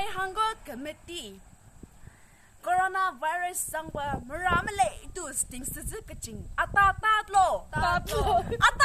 Hai hangga Committee Corona virus sangwa meramle itu sting sese kecing. Ata tatlo. Tatlo. Ata